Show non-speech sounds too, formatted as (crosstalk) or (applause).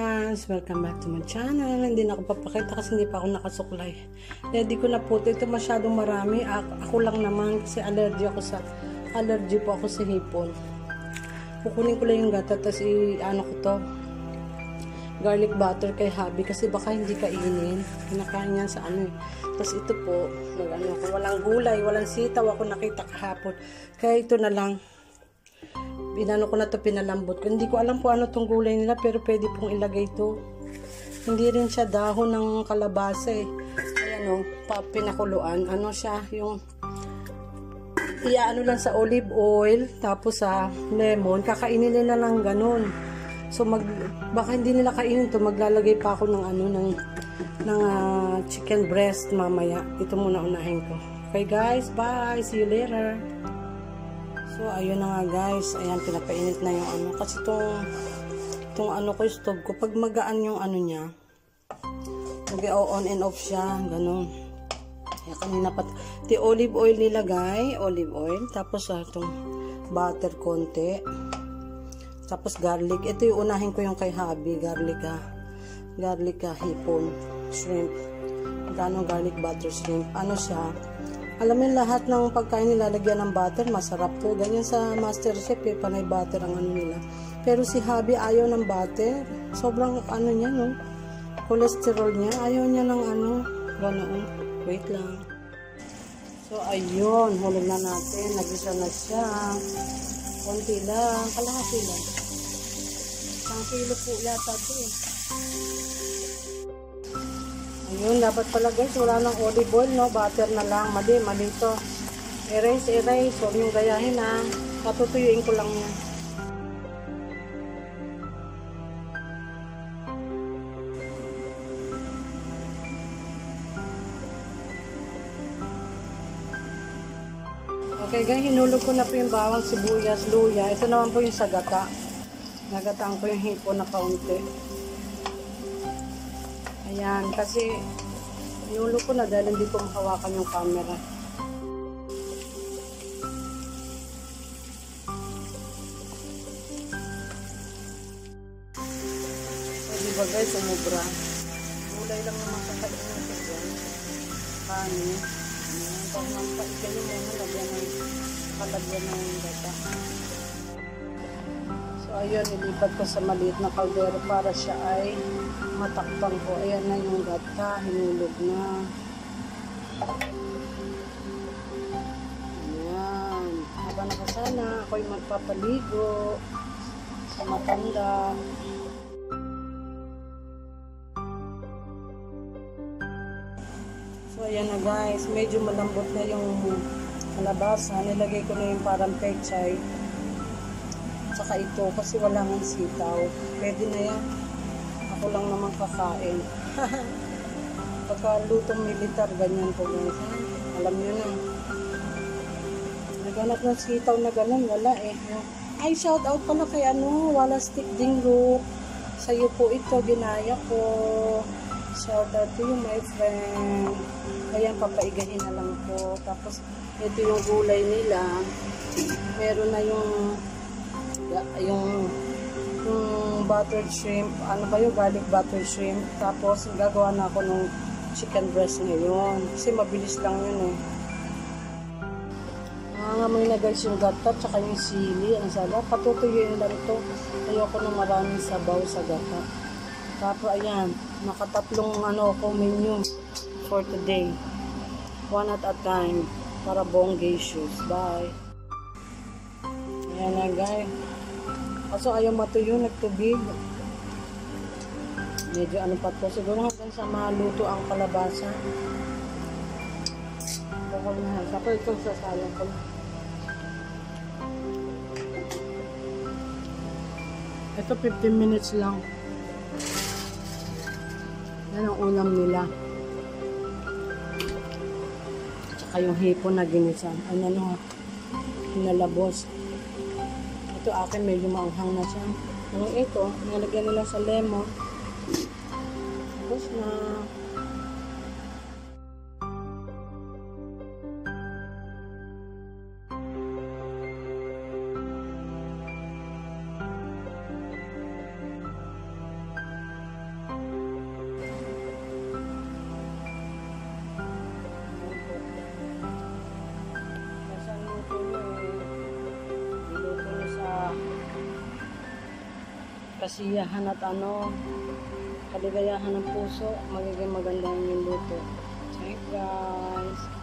Welcome back to my channel. Hindi na ako papakita kasi hindi pa ako nakasuklay. Ready ko na po. Ito masyadong marami. Ako, lang naman kasi allergy ako sa allergy po ako sa hipon. Kukunin ko lang yung gata tapos i-ano ko to garlic butter kay hubby kasi baka hindi kainin. Kinakain niya sa ano eh. Tapos ito po, nag ano ko, walang gulay, walang sitaw ako nakita kahapon. Kaya ito na lang Binano ko na to pinalambot ko. Hindi ko alam kung ano tong gulay nila pero pwede pong ilagay to. Hindi rin siya dahon ng kalabasa eh. Ayan o, pa, pinakuluan. Ano siya, yung iaano lang sa olive oil tapos sa lemon. Kakainin nila lang ganun. So mag baka hindi nila kainin to, maglalagay pa ako ng ano ng ng uh, chicken breast mamaya. Ito muna unahin ko. Okay guys, bye. See you later. So, ayun na nga guys. Ayan, pinapainit na yung ano. Kasi itong, itong ano ko, stove ko, pag magaan yung ano niya, mag-on and off siya. Ganun. Kaya kanina pa, di olive oil nilagay, olive oil. Tapos, ah, itong butter konti. Tapos, garlic. Ito yung unahin ko yung kay hubby. Garlic ah. Garlic ah, hipon. Shrimp. Gano'ng garlic butter shrimp. Ano siya? Alam mo lahat ng pagkain nilalagyan ng butter, masarap to. Ganyan sa master chef, eh, panay butter ang ano nila. Pero si Habi ayaw ng butter. Sobrang ano niya, no? Cholesterol niya. Ayaw niya ng ano, ganoon. Wait lang. So, ayun. Hulog na natin. Nagisa na siya. Konti lang. Kalahati lang. Isang kilo po yata ito eh. Ayun, dapat pala guys, wala nang olive oil, no? Butter na lang. Mali, mali to. Erase, erase. Huwag niyong gayahin, ha. Patutuyuin ko lang yan. Okay guys, hinulog ko na po yung bawang sibuyas, luya. Ito naman po yung sagata. Nagataan ko yung hipo na kaunti. Ayan, kasi inulo ko na dahil hindi ko makawakan yung camera. So, diba guys, umubra. Gulay lang naman kakainin natin dyan. Kanin. Ayan, pag mampaigan yung muna, lagyan ng kalagyan ng gata. So, ayun, ilipat ko sa maliit na kaldero para siya ay matakpan ko. Ayan na yung gata, hinulog na. Ayan. Haba na ko sana, ako'y magpapaligo sa matanda. So, ayan na guys. Medyo malambot na yung kalabasa. Nilagay ko na yung parang pechay. Saka ito kasi wala ng sitaw. Pwede na yan ako lang naman kakain. (laughs) Pagka lutong militar, ganyan po guys. Alam nyo na. Naghanap ng sitaw na ganun, wala eh. Ay, shout out pala kay ano, wala stick dingo. Sa'yo po ito, ginaya ko. Shout out to you, my friend. Ayan, papaigahin na lang po. Tapos, ito yung gulay nila. Meron na yung yung buttered shrimp, ano ba yung garlic buttered shrimp. Tapos, gagawa na ako ng chicken breast ngayon. Kasi mabilis lang yun eh. Nangangamoy na guys yung gata, tsaka yung sili. Ang sarap. Patutuyuin lang to. Ayoko ng maraming sabaw sa gata. Tapos, ayan. Nakatatlong ano ko menu for today. One at a time. Para bongacious. Bye. Ayan na guys. Kaso ayaw matuyo, nagtubig. Medyo ano pa to. Siguro hanggang sa maluto ang kalabasa. Bukol na. Tapos ito sasalang ko. Ito 15 minutes lang. Yan ang ulam nila. Tsaka yung hipon na ginisan. Ano ano, hinalabos. Ito akin medyo maanghang na siya. Ang ito, nalagyan nila sa lemon. Tapos na kasiyahan at ano, kaligayahan ng puso, magiging maganda yung luto. Thank you guys.